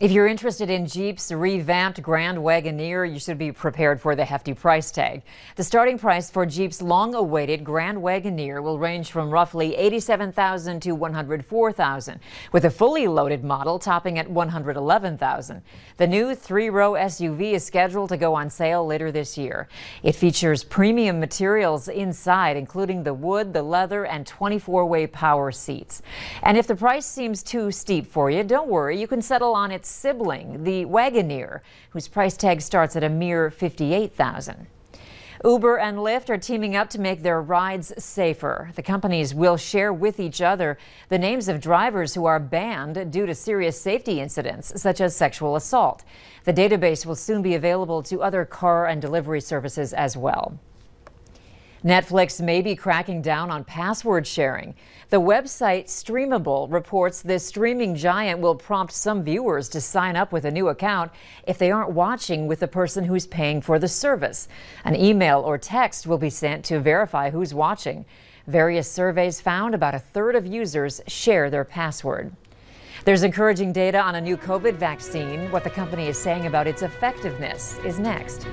If you're interested in Jeep's revamped Grand Wagoneer, you should be prepared for the hefty price tag. The starting price for Jeep's long-awaited Grand Wagoneer will range from roughly 87,000 to 104,000, with a fully loaded model topping at 111,000. The new three-row SUV is scheduled to go on sale later this year. It features premium materials inside, including the wood, the leather, and 24-way power seats. And if the price seems too steep for you, don't worry, you can settle on its sibling, the Wagoneer, whose price tag starts at a mere 58,000. Uber and Lyft are teaming up to make their rides safer. The companies will share with each other the names of drivers who are banned due to serious safety incidents, such as sexual assault. The database will soon be available to other car and delivery services as well. Netflix may be cracking down on password sharing. The website Streamable reports this streaming giant will prompt some viewers to sign up with a new account if they aren't watching with the person who's paying for the service. An email or text will be sent to verify who's watching. Various surveys found about a third of users share their password. There's encouraging data on a new COVID vaccine. What the company is saying about its effectiveness is next.